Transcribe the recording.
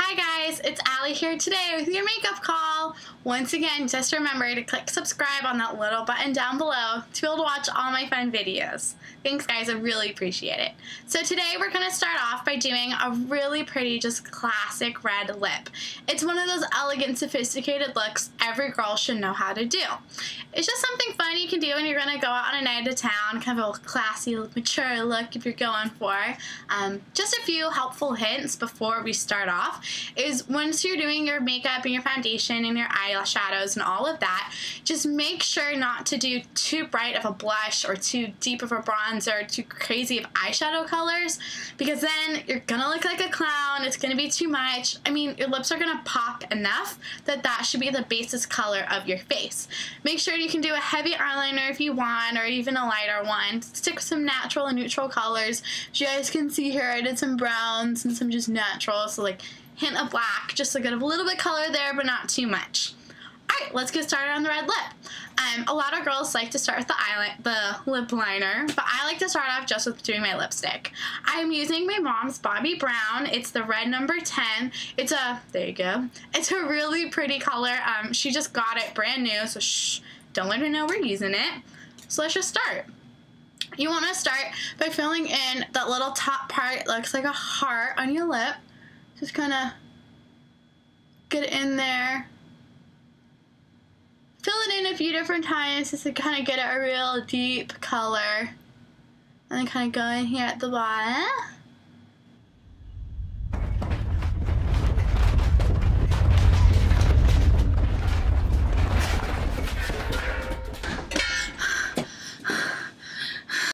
Hi guys, it's Allie here today with your makeup call. Once again, just remember to click subscribe on that little button down below to be able to watch all my fun videos. Thanks guys, I really appreciate it. So today we're going to start off by doing a really pretty, just classic red lip. It's one of those elegant, sophisticated looks every girl should know how to do. It's just something fun you can do when you're to go out on a night of town, kind of a classy, mature look if you're going for. Um, just a few helpful hints before we start off is once you're doing your makeup and your foundation and your eyeshadows and all of that, just make sure not to do too bright of a blush or too deep of a bronzer, or too crazy of eyeshadow colors, because then you're gonna look like a clown, it's gonna be too much. I mean, your lips are gonna pop enough that that should be the basis color of your face. Make sure you can do a heavy eyeliner if you want, or even a lighter one. Stick with some natural and neutral colors. As you guys can see here, I did some browns and some just natural, so like hint of black, just to get a little bit of color there, but not too much. Alright, let's get started on the red lip. Um, a lot of girls like to start with the eyeliner, the lip liner, but I like to start off just with doing my lipstick. I'm using my mom's Bobbi Brown. It's the red number 10. It's a, there you go. It's a really pretty color. Um, she just got it brand new, so shh, don't let her know we're using it. So let's just start. You want to start by filling in that little top part. Looks like a heart on your lip. Just kind of get it in there. Fill it in a few different times just to kind of get a real deep color. And then kind of go in here at the bottom.